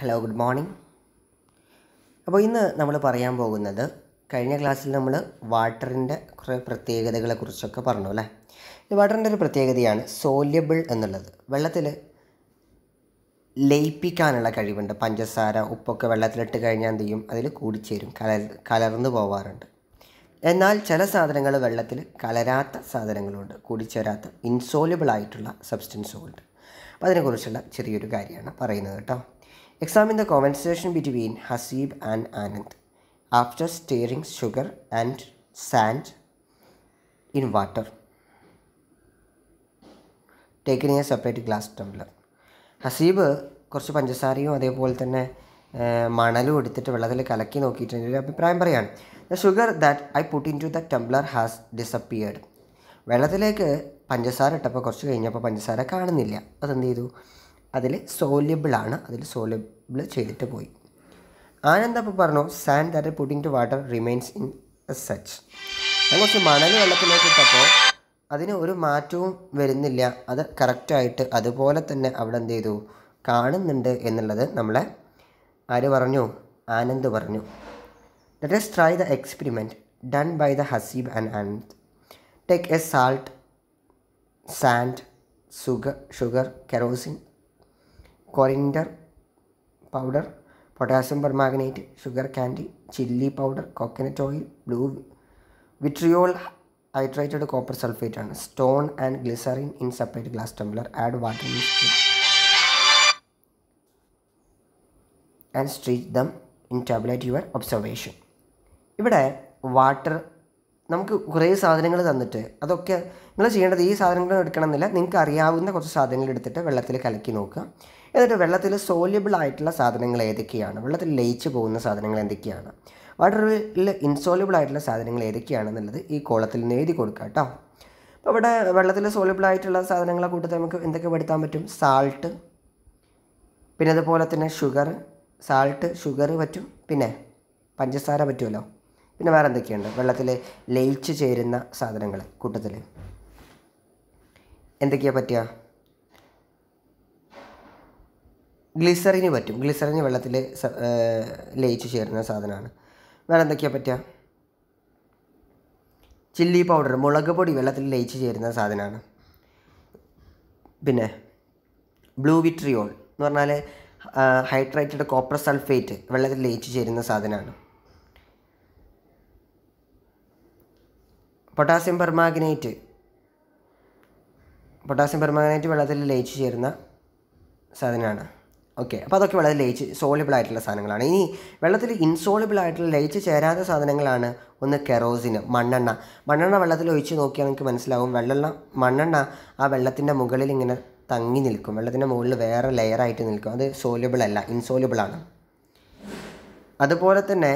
Hello good morning അപ്പോൾ ഇന്ന് നമ്മൾ പറയാൻ പോകുന്നത് കഴിഞ്ഞ ക്ലാസ്സിൽ നമ്മൾ വാട്ടറിന്റെ കുറേ പ്രത്യേകതകളെ കുറിച്ചൊക്കെ പറഞ്ഞു അല്ലേ? ഈ വാട്ടറിന്റെ ഒരു പ്രത്യേകതയാണ് സോല്യബിൾ എന്നുള്ളത്. വെള്ളത്തിൽ ലയിപ്പിക്കാനുള്ള കഴിവുണ്ട്. പഞ്ചസാര ഉപ്പൊക്കെ വെള്ളത്തിലിട്ട് കഴിഞ്ഞാൽ എന്ത് ചെയ്യും? അതിൽ കൂടിച്ചേരും കലർ കലർന്നു പോവാറുണ്ട്. എന്നാൽ ചില സാധനങ്ങൾ വെള്ളത്തിൽ കലരാത്ത സാധനങ്ങളുണ്ട്. കൂടിച്ചേരാത്ത ഇൻസോലിബിൾ ആയിട്ടുള്ള സബ്സ്റ്റൻസുകളുണ്ട് അപ്പോൾ അതിനെക്കുറിച്ചുള്ള ചെറിയൊരു കാര്യമാണ് പറയുന്നത് കേട്ടോ. Examine the conversation between Haseeb and Anand. After stirring sugar and sand in water. Taking a separate glass tumbler. Haseeb കുറച്ച് പഞ്ചസാരയും അതേപോലെ തന്നെ മണലും എടുത്തിട്ട് വെള്ളത്തിൽ കലക്കി നോക്കിയിട്ടുണ്ട്. ഒരു അഭിപ്രായം പറയാണ്. The sugar that I put into the tumbler has disappeared വെള്ളത്തിലേക്ക് പഞ്ചസാര ഇട്ടപ്പോൾ കുറച്ച് കഴിഞ്ഞപ്പോൾ പഞ്ചസാര കാണുന്നില്ല. അതെന്ത് ചെയ്തു? അതിൽ സോല്യബിളാണ് അതിൽ സോല്യബിൾ ചെയ്തിട്ട് പോയി. ആനന്ദ് അപ്പോൾ പറഞ്ഞു sand that putting to water remains in such ഞാൻ കുറച്ച് മണൽ വെള്ളത്തിലേക്ക് ഇട്ടപ്പോൾ അതിന് ഒരു മാറ്റവും വരുന്നില്ല. അത് കറക്റ്റായിട്ട് അതുപോലെ തന്നെ അവിടെ എന്ത് ചെയ്തു? കാണുന്നുണ്ട് എന്നുള്ളത് നമ്മളെ ആര് പറഞ്ഞു? ആനന്ദ് പറഞ്ഞു. Let's try the experiment done by the Haseeb and Anand take a salt sand sugar sugar kerosene coriander powder potassium permanganate sugar candy chilli powder coconut oil blue vitriol hydrated copper sulphate ആണ് stone and glycerine in separate glass tumbler. Add water and stir them in tabulate your observation. ഇവിടെ water നമുക്ക് കുറേ സാധനങ്ങൾ തന്നിട്ട് അതൊക്കെ നിങ്ങൾ ചെയ്യേണ്ടത് ഈ സാധനങ്ങൾ എടുക്കണമെന്നില്ല. നിങ്ങൾക്ക് അറിയാവുന്ന കുറച്ച് സാധനങ്ങൾ എടുത്തിട്ട് വെള്ളത്തിൽ കലക്കി നോക്കുക. എന്നിട്ട് വെള്ളത്തിൽ സോല്യബിൾ ആയിട്ടുള്ള സാധനങ്ങൾ ഏതൊക്കെയാണ്? വെള്ളത്തിൽ ലയിച്ച് പോകുന്ന സാധനങ്ങൾ എന്തൊക്കെയാണ്? വാട്ടറിൽ ഇൻസോല്യബിൾ ആയിട്ടുള്ള സാധനങ്ങൾ ഏതൊക്കെയാണെന്നുള്ളത് ഈ കോളത്തിൽ നിന്ന് എഴുതി കൊടുക്കുക കേട്ടോ. അപ്പോൾ ഇവിടെ വെള്ളത്തിൽ സോല്യബിൾ ആയിട്ടുള്ള സാധനങ്ങളെ കൂട്ടത്തിൽ നമുക്ക് എന്തൊക്കെ പെടുത്താൻ പറ്റും? സാൾട്ട് പിന്നെ അതുപോലെ തന്നെ ഷുഗർ സാൾട്ട് ഷുഗർ പറ്റും. പിന്നെ പഞ്ചസാര പറ്റുമല്ലോ. പിന്നെ വേറെ എന്തൊക്കെയുണ്ട്? വെള്ളത്തിൽ ലയിച്ച് ചേരുന്ന സാധനങ്ങൾ കൂട്ടത്തിൽ എന്തൊക്കെയാണ് പറ്റുക? ഗ്ലിസറിന് പറ്റും. ഗ്ലിസറിന് വെള്ളത്തിൽ ലയിച്ച് ചേരുന്ന സാധനമാണ് വേറെ എന്തൊക്കെയാണ് പറ്റുക? ചില്ലി പൗഡർ മുളക് പൊടി വെള്ളത്തിൽ ലയിച്ച് ചേരുന്ന സാധനമാണ് പിന്നെ ബ്ലൂ വിട്രിയോൾ എന്ന് പറഞ്ഞാൽ ഹൈഡ്രേറ്റഡ് കോപ്പർ സൾഫേറ്റ് വെള്ളത്തിൽ ലയിച്ച് ചേരുന്ന സാധനമാണ് പൊട്ടാസ്യം പെർമാഗ്നേറ്റ്. പൊട്ടാസ്യം പെർമാഗ്നേറ്റ് വെള്ളത്തിൽ ലയിച്ചു ചേരുന്ന സാധനമാണ്. ഓക്കെ അപ്പോൾ അതൊക്കെ വളരെ ലയിച്ച് സോളിബിൾ ആയിട്ടുള്ള സാധനങ്ങളാണ്. ഇനി വെള്ളത്തിൽ ഇൻസോളിബിൾ ആയിട്ടുള്ള ലയിച്ച് ചേരാത്ത സാധനങ്ങളാണ് ഒന്ന് കെറോസിന് മണ്ണെണ്ണ. മണ്ണെണ്ണ വെള്ളത്തിൽ ഒഴിച്ച് നോക്കിയാൽ നിങ്ങൾക്ക് മനസ്സിലാവും വെള്ളം മണ്ണെണ്ണ ആ വെള്ളത്തിന്റെ മുകളിൽ ഇങ്ങനെ തങ്ങി നിൽക്കും. വെള്ളത്തിന്റെ മുകളിൽ വേറെ ലെയറായിട്ട് നിൽക്കും. അത് സോലിബിൾ അല്ല ഇൻസോലിബിൾ ആണ്. അതുപോലെ തന്നെ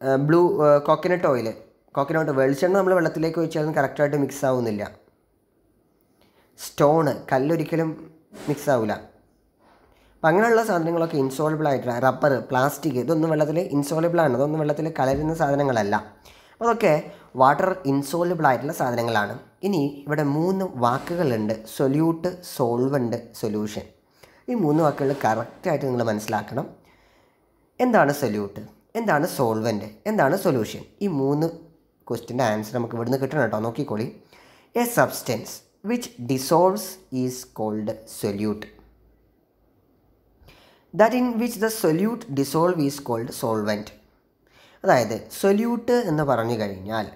ബ്ലൂ കോക്കനട്ട് ഓയിൽ കോക്കനട്ട് വെളിച്ചെണ്ണ നമ്മൾ വെള്ളത്തിലേക്ക് ഒഴിച്ചാലും കറക്റ്റായിട്ട് മിക്സ് ആവുന്നില്ല. സ്റ്റോണ് കല്ലൊരിക്കലും മിക്സ് ആവില്ല അപ്പം അങ്ങനെയുള്ള സാധനങ്ങളൊക്കെ ഇൻസോളബിൾ ആയിട്ടുള്ള റബ്ബർ പ്ലാസ്റ്റിക് ഇതൊന്നും വെള്ളത്തിൽ ഇൻസോളബിളാണ് ഇതൊന്നും വെള്ളത്തിൽ കലരുന്ന സാധനങ്ങളല്ല. അതൊക്കെ വാട്ടർ ഇൻസോളബിൾ ആയിട്ടുള്ള സാധനങ്ങളാണ്. ഇനി ഇവിടെ മൂന്ന് വാക്കുകളുണ്ട്. സൊല്യൂട്ട് സോൾവന്റ് സൊല്യൂഷൻ ഈ മൂന്ന് വാക്കുകൾ കറക്റ്റായിട്ട് നിങ്ങൾ മനസ്സിലാക്കണം. എന്താണ് സൊല്യൂട്ട് എന്താണ് സോൾവെന്റ് എന്താണ് സൊല്യൂഷൻ ഈ മൂന്ന് ക്വസ്റ്റിന്റെ ആൻസർ നമുക്ക് ഇവിടുന്ന് കിട്ടണം കേട്ടോ. നോക്കിക്കോളി. A substance which dissolves is called solute that in which the solute dissolve is called solvent അതായത് സൊല്യൂട്ട് എന്ന് പറഞ്ഞു കഴിഞ്ഞാൽ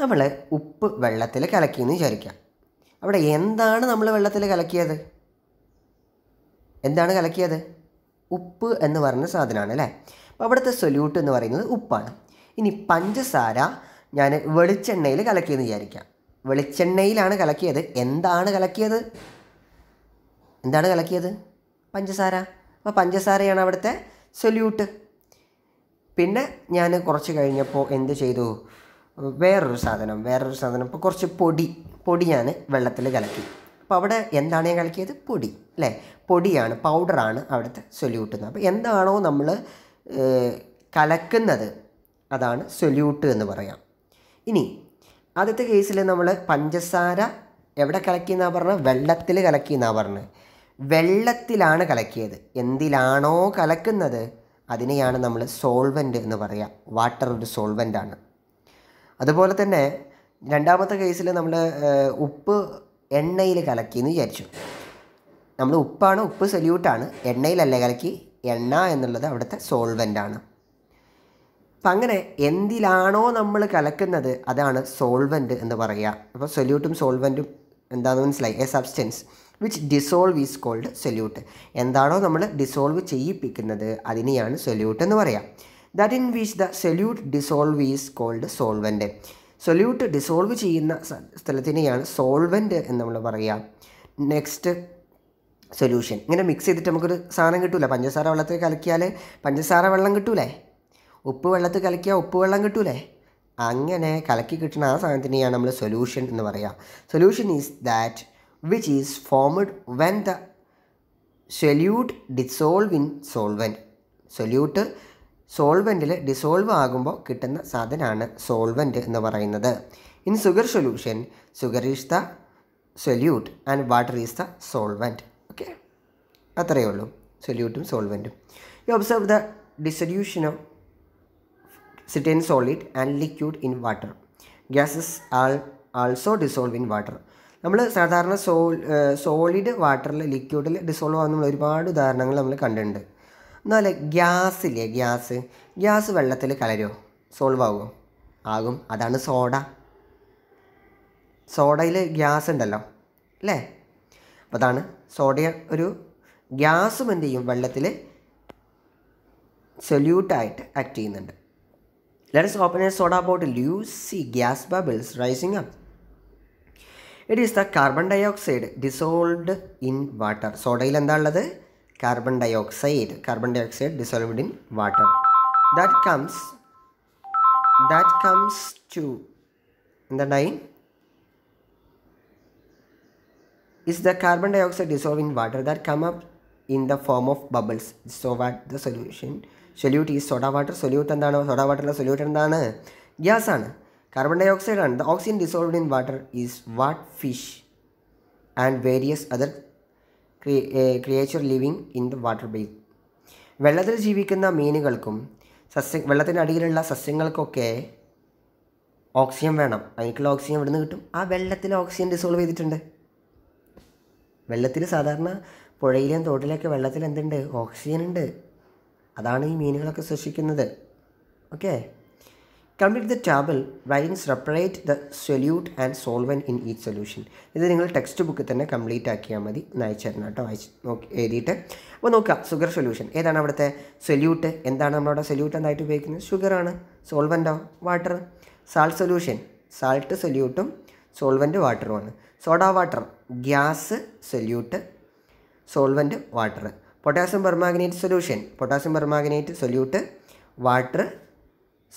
നമ്മൾ ഉപ്പ് വെള്ളത്തിൽ കലക്കിയെന്ന് വിചാരിക്കാം. അവിടെ എന്താണ് നമ്മൾ വെള്ളത്തിൽ കലക്കിയത്? എന്താണ് കലക്കിയത്? ഉപ്പ് എന്ന് പറഞ്ഞ സാധനമാണ് അല്ലേ? അവിടുത്തെ സൊല്യൂട്ട് എന്ന് പറയുന്നത് ഉപ്പാണ്. ഇനി പഞ്ചസാര ഞാൻ വെളിച്ചെണ്ണയിൽ കലക്കിയെന്ന് വിചാരിക്കാം. വെളിച്ചെണ്ണയിലാണ് കലക്കിയത്. എന്താണ് കലക്കിയത്? എന്താണ് കലക്കിയത്? പഞ്ചസാര. അപ്പോൾ പഞ്ചസാരയാണ് അവിടുത്തെ സൊല്യൂട്ട് പിന്നെ ഞാൻ കുറച്ച് കഴിഞ്ഞപ്പോൾ എന്ത് ചെയ്തു? വേറൊരു സാധനം വേറൊരു സാധനം. ഇപ്പോൾ കുറച്ച് പൊടി പൊടി ഞാൻ വെള്ളത്തിൽ കലക്കി. അപ്പോൾ അവിടെ എന്താണ് ഞാൻ കലക്കിയത്? പൊടി അല്ലേ? പൊടിയാണ് പൗഡറാണ് അവിടുത്തെ സൊല്യൂട്ട് എന്ന് അപ്പോൾ എന്താണോ നമ്മൾ കലക്കുന്നത്. അതാണ് സൊല്യൂട്ട് എന്ന് പറയാം. ഇനി ആദ്യത്തെ കേസിൽ നമ്മൾ പഞ്ചസാര എവിടെ കലക്കി എന്നാണ് പറഞ്ഞത്? വെള്ളത്തിൽ കലക്കി എന്നാണ് പറഞ്ഞത്. വെള്ളത്തിലാണ് കലക്കിയത്. എന്തിലാണോ കലക്കുന്നത്? അതിനെയാണ് നമ്മൾ സോൾവെന്റ് എന്ന് പറയുക വാട്ടർ ഒരു സോൾവെന്റ് ആണ്. അതുപോലെ തന്നെ രണ്ടാമത്തെ കേസിൽ നമ്മൾ ഉപ്പ് എണ്ണയിൽ കലക്കി എന്ന് വിചാരിച്ചു. നമ്മൾ ഉപ്പാണ് ഉപ്പ് സൊല്യൂട്ടാണ്. എണ്ണയിലല്ലേ കലക്കി? എണ്ണ എന്നുള്ളത് അവിടുത്തെ ആണ്. അപ്പം അങ്ങനെ എന്തിലാണോ നമ്മൾ കലക്കുന്നത് അതാണ് സോൾവെന്റ് എന്ന് പറയുക. അപ്പോൾ സൊല്യൂട്ടും സോൾവെന്റും എന്താണെന്ന് മനസ്സിലായി? A substance which dissolve is called solute എന്താണോ നമ്മൾ ഡിസോൾവ് ചെയ്യിപ്പിക്കുന്നത് അതിനെയാണ് സൊല്യൂട്ട് എന്ന് പറയാം. That in which the solute dissolve is called solvent solute dissolve ചെയ്യുന്ന സ്ഥലത്തിനെയാണ് സോൾവെന്റ് എന്ന് നമ്മൾ പറയുക നെക്സ്റ്റ് സൊല്യൂഷൻ ഇങ്ങനെ മിക്സ് ചെയ്തിട്ട് നമുക്കൊരു സാധനം കിട്ടൂല. പഞ്ചസാര വെള്ളത്തിൽ കലക്കിയാൽ പഞ്ചസാര വെള്ളം കിട്ടൂലേ? ഉപ്പ് വെള്ളത്തിൽ കലക്കിയാൽ ഉപ്പ് വെള്ളം കിട്ടൂലേ? അങ്ങനെ കലക്കി കിട്ടുന്ന ആ സാധനത്തിനെയാണ് നമ്മൾ സൊല്യൂഷൻ എന്ന് പറയുക solution is that which is formed when the solute dissolve in solvent solute സോൾവെന്റിൽ dissolve ആകുമ്പോൾ കിട്ടുന്ന സാധനമാണ് സോൾവെന്റ് എന്ന് പറയുന്നത്. In sugar solution sugar is the solute and water is the solvent okay അത്രയേ ഉള്ളൂ. സൊല്യൂട്ടും സോൾവെന്റും you observe the dissolution of certain solid and liquid in water gases all also dissolve in water നമ്മൾ സാധാരണ soul solid വാട്ടറിൽ ലിക്വിഡിൽ dissolve ആകുന്ന ഒരുപാട് ഉദാഹരണങ്ങൾ നമ്മൾ കണ്ടിട്ടുണ്ട്. എന്നാൽ ഗ്യാസില്ലേ? ഗ്യാസ്. ഗ്യാസ് വെള്ളത്തിൽ കലരുമോ സോൾവ് ആകുമോ ആകും. അതാണ് സോഡ സോഡയിൽ ഗ്യാസ് ഉണ്ടല്ലോ. അല്ലേ? അപ്പോൾ അതാണ് സോഡിയ ഒരു ഗ്യാസും എന്ത് ചെയ്യും വെള്ളത്തിൽ സൊല്യൂട്ടായിട്ട് ആക്ട് ചെയ്യുന്നുണ്ട് Let open a soda soda bottle. You see gas bubbles rising up. It is the carbon dioxide dissolved in water. സോഡയിൽ എന്താ ഉള്ളത് carbon dioxide carbon dioxide dissolved in water that comes that comes to എന്തായി is the carbon dioxide dissolved in water that come up in the form of bubbles. So what the solution? Solute is soda water. Solute എന്താണ്? Soda വാട്ടറിലെ solute എന്താണ്? Gas ആണ്. Carbon dioxide ആണ്. The oxygen dissolved in water is what fish and various other creature living in the water base വെള്ളത്തിൽ ജീവിക്കുന്ന മീനുകൾക്കും സസ്യ വെള്ളത്തിനടിയിലുള്ള സസ്യങ്ങൾക്കൊക്കെ oxygen വേണം. അതിനുള്ള ഓക്സിജൻ എവിടെ നിന്ന് കിട്ടും? ആ വെള്ളത്തിൽ ഓക്സിജൻ ഡിസോൾവ് ചെയ്തിട്ടുണ്ട്. വെള്ളത്തിൽ സാധാരണ പുഴയിലെയും തോട്ടിലൊക്കെ വെള്ളത്തിൽ എന്തുണ്ട്? ഓക്സിജൻ ഉണ്ട്. അതാണ് ഈ മീനുകളൊക്കെ സൃഷ്ടിക്കുന്നത് okay complete the table writing separate the solute and solvent in each solution ഇത് നിങ്ങൾ ടെക്സ്റ്റ് ബുക്കിൽ തന്നെ കംപ്ലീറ്റ് ആക്കിയാൽ മതി. ഒന്ന് തരണം കേട്ടോ. അയച്ച് നോക്കി എഴുതിയിട്ട്. അപ്പോൾ നോക്കുക ഷുഗർ സൊല്യൂഷൻ ഏതാണ് അവിടുത്തെ സൊല്യൂട്ട് എന്താണ് നമ്മളവിടെ സൊല്യൂട്ട് എന്തായിട്ട് ഉപയോഗിക്കുന്നത്? ഷുഗറാണ് സോൾവന്റോ വാട്ടർ സാൾട്ട് സൊല്യൂഷൻ സാൾട്ട് സൊല്യൂട്ടും solvent വാട്ടറുമാണ് soda water gas solute solvent water. Potassium permanganate solution potassium permanganate solute water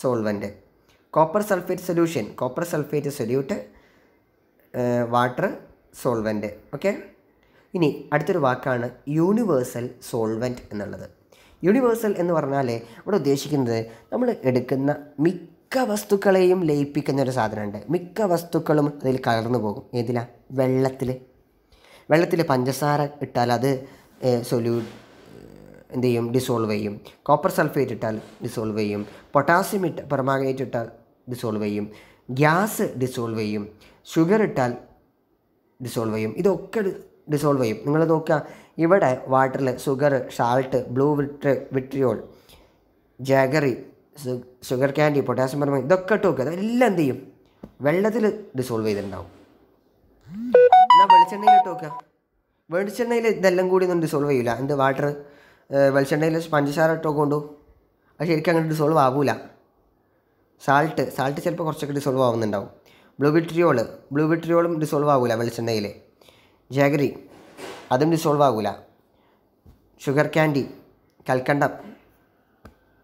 solvent. Copper sulphate solution copper sulphate solute water solvent. Okay? ഇനി അടുത്തൊരു വാക്കാണ് യൂണിവേഴ്സൽ സോൾവന്റ് എന്നുള്ളത്. Universal എന്ന് പറഞ്ഞാൽ ഇവിടെ ഉദ്ദേശിക്കുന്നത് നമ്മൾ എടുക്കുന്ന മിക്ക വസ്തുക്കളെയും ലയിപ്പിക്കുന്ന ഒരു സാധനമുണ്ട്. മിക്ക വസ്തുക്കളും അതിൽ കലർന്നു പോകും. ഏതിലാ? വെള്ളത്തിൽ വെള്ളത്തിൽ പഞ്ചസാര ഇട്ടാൽ അത് സൊല്യൂ എന്ത് ചെയ്യും? ഡിസോൾവ് ചെയ്യും. കോപ്പർ സൾഫേറ്റ് ഇട്ടാൽ ഡിസോൾവ് ചെയ്യും. പൊട്ടാസ്യം ഇട്ട് പെർമാഗനേറ്റ് ഇട്ടാൽ ഡിസോൾവ് ചെയ്യും. ഗ്യാസ് ഡിസോൾവ് ചെയ്യും. ഷുഗർ ഇട്ടാൽ ഡിസോൾവ് ചെയ്യും. ഇതൊക്കെ ഡിസോൾവ് ചെയ്യും. നിങ്ങൾ നോക്കുക ഇവിടെ വാട്ടറിൽ sugar salt blue vitri vitriol jaggery sugar candy potassium permanganate ഇതൊക്കെ ഇട്ട് നോക്കുക അതെല്ലാം എന്ത് ചെയ്യും? വെള്ളത്തിൽ ഡിസോൾവ് ചെയ്തിട്ടുണ്ടാവും. എന്നാൽ വെളിച്ചെണ്ണയിൽ ഇട്ട് നോക്കുക വെളിച്ചെണ്ണയിൽ ഇതെല്ലാം കൂടി ഒന്നും ഡിസോൾവ് ചെയ്യില്ല എന്ത് വാട്ടർ വെളിച്ചെണ്ണയിൽ പഞ്ചസാര ഇട്ട് നോക്കൊണ്ടു അത് ശരിക്കും അങ്ങനെ ഡിസോൾവ് ആവൂല. സാൾട്ട് സാൾട്ട് ചിലപ്പോൾ കുറച്ചൊക്കെ ഡിസോൾവ് ആവുന്നുണ്ടാവും. ബ്ലൂ വിട്രിയോൾ ബ്ലൂ വിട്രിയോളും ഡിസോൾവ് ആവൂല വെളിച്ചെണ്ണയിൽ. ജാഗറി അതും ഡിസോൾവ് ആവൂല. ഷുഗർ ക്യാൻഡി കൽക്കണ്ടം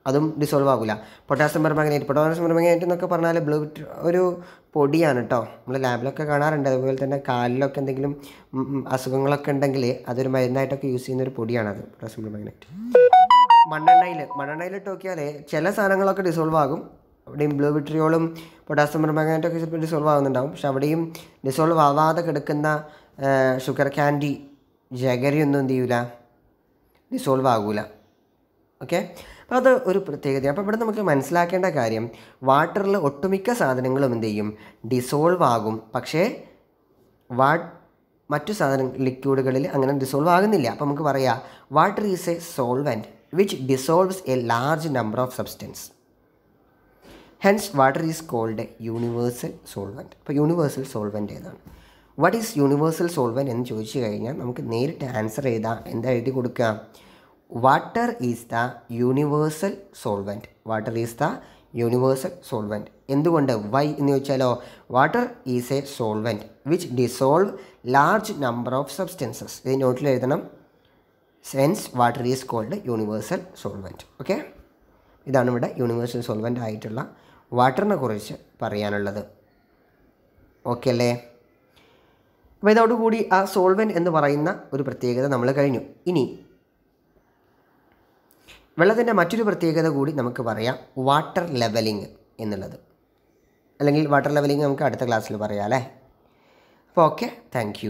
അതും ഡിസോൾവ് ആകില്ല പൊട്ടാസ്യം പെർമാഗ്നേറ്റ് പൊട്ടാസ്യം പെർമാഗ്നേറ്റ് എന്നൊക്കെ പറഞ്ഞാൽ ബ്ലൂ ഒരു പൊടിയാണ് കേട്ടോ നമ്മൾ ലാബിലൊക്കെ കാണാറുണ്ട്. അതുപോലെ തന്നെ കാലിലൊക്കെ എന്തെങ്കിലും അസുഖങ്ങളൊക്കെ ഉണ്ടെങ്കിൽ അതൊരു മരുന്നായിട്ടൊക്കെ യൂസ് ചെയ്യുന്ന ഒരു പൊടിയാണത് പൊട്ടാസ്യം പെർമാഗ്നേറ്റ് മണ്ണെണ്ണയിൽ മണ്ണെണ്ണയിലിട്ട് നോക്കിയാൽ ചില സാധനങ്ങളൊക്കെ ഡിസോൾവ് ആകും. അവിടെയും ബ്ലൂ വിട്രിയോളും പൊട്ടാസ്യം പെർമാഗ്നേറ്റൊക്കെ ചിലപ്പോൾ ഡിസോൾവ് ആകുന്നുണ്ടാവും പക്ഷെ അവിടെയും ഡിസോൾവ് ആവാതെ കിടക്കുന്ന ഷുഗർ ക്യാൻഡി ജഗരി ഒന്നും എന്ത് ചെയ്യൂല? ഡിസോൾവ് ആകൂല. ഓക്കെ അത് ഒരു പ്രത്യേകത. അപ്പോൾ ഇവിടെ നമുക്ക് മനസ്സിലാക്കേണ്ട കാര്യം വാട്ടറിൽ ഒട്ടുമിക്ക സാധനങ്ങളും എന്ത് ചെയ്യും? ഡിസോൾവ് ആകും. പക്ഷേ വാ മറ്റു സാധന ലിക്വിഡുകളിൽ അങ്ങനെ ഡിസോൾവ് ആകുന്നില്ല. അപ്പോൾ നമുക്ക് പറയാം water is a solvent which dissolves a large number of substance hence water is called universal solvent അപ്പോൾ യൂണിവേഴ്സൽ സോൾവെന്റ് ഏതാണ്? വാട്ട് ഈസ് യൂണിവേഴ്സൽ സോൾവെന്റ് എന്ന് ചോദിച്ചു കഴിഞ്ഞാൽ നമുക്ക് നേരിട്ട് ആൻസർ ചെയ്താൽ എന്താ എഴുതി കൊടുക്കുക? Water is the universal solvent water is the universal solvent എന്തുകൊണ്ട്? വൈ എന്ന് ചോദിച്ചാലോ water is a solvent which dissolve large number of substances ഇത് നോട്ടിൽ എഴുതണം. Since water is called universal solvent okay ഇതാണ് ഇവിടെ യൂണിവേഴ്സൽ സോൾവെന്റ് ആയിട്ടുള്ള വാട്ടറിനെ കുറിച്ച് പറയാനുള്ളത്. ഓക്കെ അല്ലേ? അപ്പോൾ ഇതോടുകൂടി ആ സോൾവെന്റ് എന്ന് പറയുന്ന ഒരു പ്രത്യേകത നമ്മൾ കഴിഞ്ഞു. ഇനി വെള്ളത്തിന്റെ മറ്റൊരു പ്രത്യേകത കൂടി നമുക്ക് പറയാം. വാട്ടർ ലെവലിംഗ് എന്നുള്ളത്. അല്ലെങ്കിൽ വാട്ടർ ലെവലിംഗ് നമുക്ക് അടുത്ത ക്ലാസ്സിൽ പറയാം അല്ലേ? അപ്പോൾ ഓക്കെ താങ്ക്